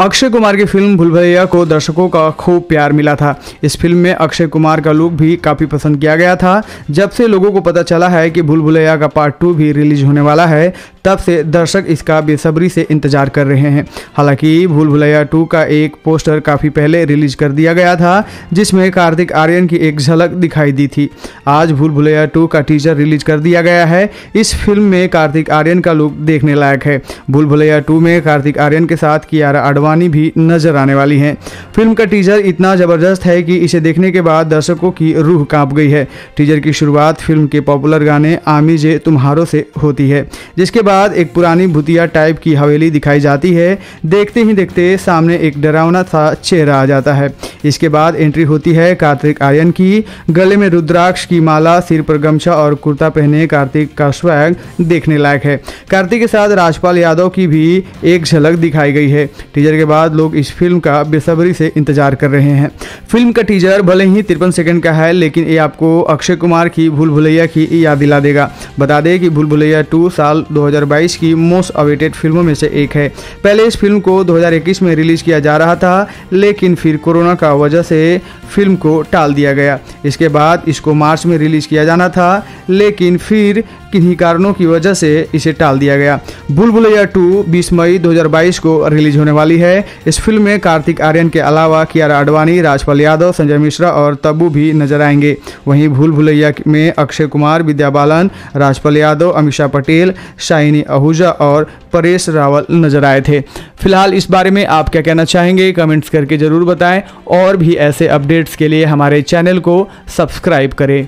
अक्षय कुमार की फ़िल्म भूल भुलैया को दर्शकों का खूब प्यार मिला था। इस फ़िल्म में अक्षय कुमार का लुक भी काफ़ी पसंद किया गया था। जब से लोगों को पता चला है कि भूल भुलैया का पार्ट टू भी रिलीज़ होने वाला है तब से दर्शक इसका बेसब्री से इंतज़ार कर रहे हैं। हालाँकि भूल भुलैया टू का एक पोस्टर काफ़ी पहले रिलीज़ कर दिया गया था, जिसमें कार्तिक आर्यन की एक झलक दिखाई दी थी। आज भूल भुलैया टू का टीजर रिलीज़ कर दिया गया है। इस फ़िल्म में कार्तिक आर्यन का लुक देखने लायक है। भूल भुलैया टू में कार्तिक आर्यन के साथ कियारा आडवाणी भी नज़र आने वाली हैं। फ़िल्म का टीजर इतना ज़बरदस्त है कि इसे देखने के बाद दर्शकों की रूह काँप गई है। टीजर की शुरुआत फ़िल्म के पॉपुलर गाने आमी जे तुम्हारों से होती है, जिसके बाद एक पुरानी भूतिया टाइप की हवेली दिखाई जाती है। देखते ही देखते सामने एक डरावना सा चेहरा आ जाता है। इसके बाद एंट्री होती है कार्तिक आर्यन की। गले में रुद्राक्ष की माला, सिर पर गमछा और कुर्ता पहने कार्तिक का स्वैग देखने लायक है। कार्तिक के साथ राजपाल यादव की भी एक झलक दिखाई गई है। टीजर के बाद लोग इस फ़िल्म का बेसब्री से इंतज़ार कर रहे हैं। फ़िल्म का टीजर भले ही तिरपन सेकंड का है, लेकिन ये आपको अक्षय कुमार की भूल भुलैया की याद दिला देगा। बता दें कि भूल भुलैया टू साल 2022 की मोस्ट अवेटेड फ़िल्मों में से एक है। पहले इस फ़िल्म को 2021 में रिलीज़ किया जा रहा था, लेकिन फिर कोरोना का वजह से फ़िल्म को टाल दिया गया। इसके बाद इसको मार्च में रिलीज़ किया जाना था, लेकिन फिर किन्हीं कारणों की वजह से इसे टाल दिया गया। भूल भुलैया टू बीस मई 2022 को रिलीज़ होने वाली है। इस फ़िल्म में कार्तिक आर्यन के अलावा कियारा आडवाणी, राजपाल यादव, संजय मिश्रा और तब्बू भी नज़र आएँगे। वहीं भूल भुलैया में अक्षय कुमार, विद्या बालन, राजपाल यादव, अमीषा पटेल शाइनी आहूजा और परेश रावल नज़र आए थे। फ़िलहाल इस बारे में आप क्या कहना चाहेंगे, कमेंट्स करके ज़रूर बताएँ और भी ऐसे अपडेट्स के लिए हमारे चैनल को सब्सक्राइब करें।